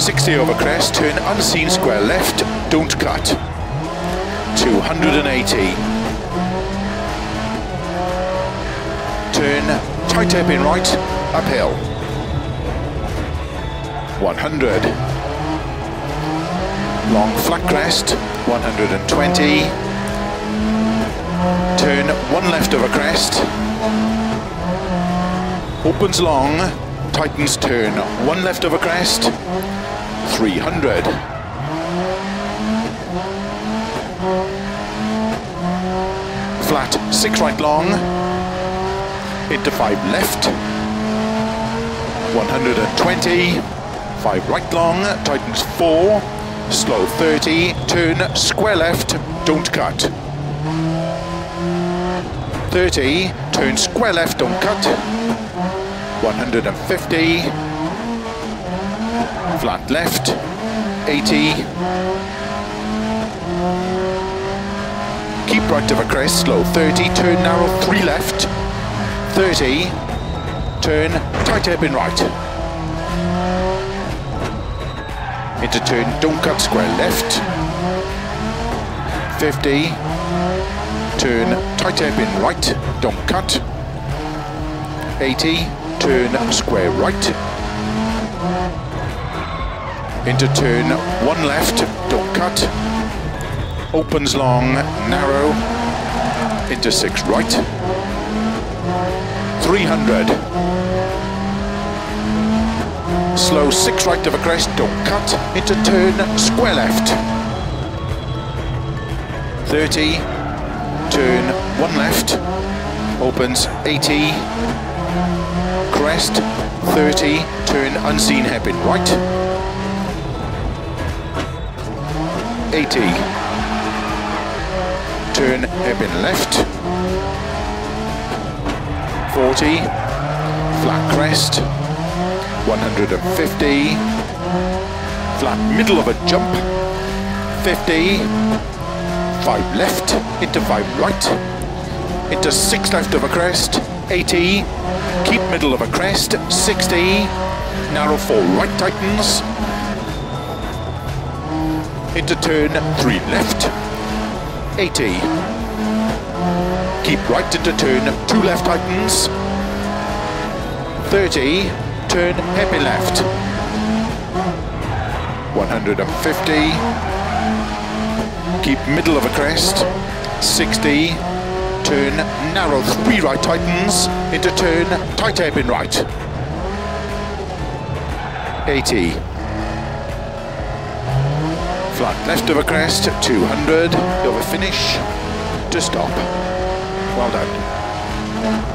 60 over crest, turn unseen square left, don't cut. 280. Turn tight up in right, uphill. 100. Long flat crest, 120. Turn one left over crest. Opens long, tightens turn, one left over crest, 300. Flat, six right long, into five left, 120, five right long, tightens four, slow 30, turn square left, don't cut. 30, turn square left, don't cut. 150, flat left, 80, keep right of a crest, slow 30, turn narrow 3 left, 30, turn tight hairpin right. Into turn, don't cut square left, 50, turn tight hairpin right, don't cut, 80, turn square right, into turn one left, don't cut, opens long, narrow, into six right, 300, slow six right of a crest, don't cut, into turn square left, 30, turn one left, opens 80, crest, 30, turn unseen hairpin right, 80, turn hairpin left, 40, flat crest, 150, flat middle of a jump, 50, 5 left, into 5 right, into 6 left of a crest, 80, keep middle of a crest, 60, narrow 4 right tightens, into turn 3 left, 80, keep right into turn 2 left tightens, 30, turn happy left, 150, keep middle of a crest, 60, turn narrow 3 right tightens, into turn tight hairpin right, 80, flat left of a crest, 200, over finish, to stop. Well done.